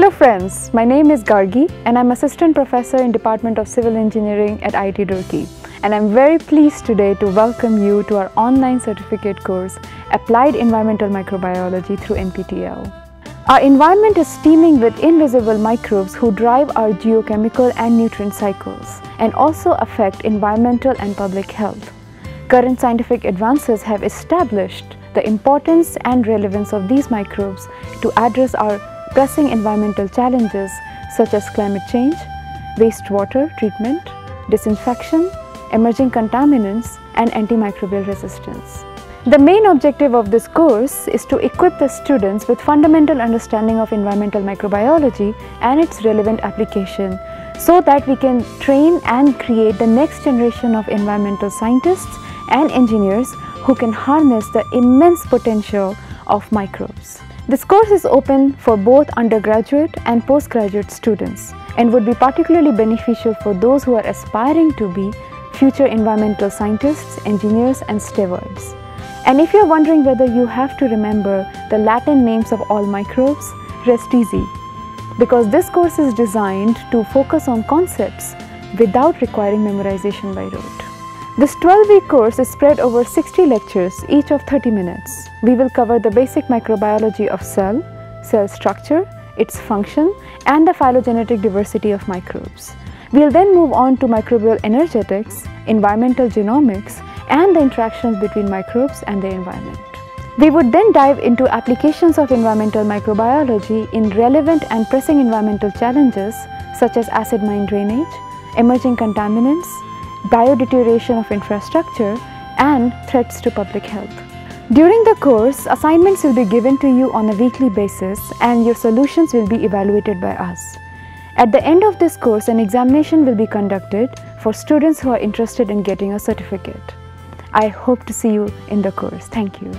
Hello friends, my name is Gargi and I'm assistant professor in Department of Civil Engineering at IIT Roorkee and I'm very pleased today to welcome you to our online certificate course Applied Environmental Microbiology through NPTEL. Our environment is teeming with invisible microbes who drive our geochemical and nutrient cycles and also affect environmental and public health. Current scientific advances have established the importance and relevance of these microbes to address our pressing environmental challenges such as climate change, wastewater treatment, disinfection, emerging contaminants and antimicrobial resistance. The main objective of this course is to equip the students with fundamental understanding of environmental microbiology and its relevant application so that we can train and create the next generation of environmental scientists and engineers who can harness the immense potential of microbes. This course is open for both undergraduate and postgraduate students and would be particularly beneficial for those who are aspiring to be future environmental scientists, engineers and stewards. And if you're wondering whether you have to remember the Latin names of all microbes, rest easy because this course is designed to focus on concepts without requiring memorization by rote. This 12-week course is spread over 60 lectures, each of 30 minutes. We will cover the basic microbiology of cell, cell structure, its function, and the phylogenetic diversity of microbes. We'll then move on to microbial energetics, environmental genomics, and the interactions between microbes and the environment. We would then dive into applications of environmental microbiology in relevant and pressing environmental challenges such as acid mine drainage, emerging contaminants, biodeterioration of infrastructure, and threats to public health. During the course, assignments will be given to you on a weekly basis and your solutions will be evaluated by us. At the end of this course, an examination will be conducted for students who are interested in getting a certificate. I hope to see you in the course. Thank you.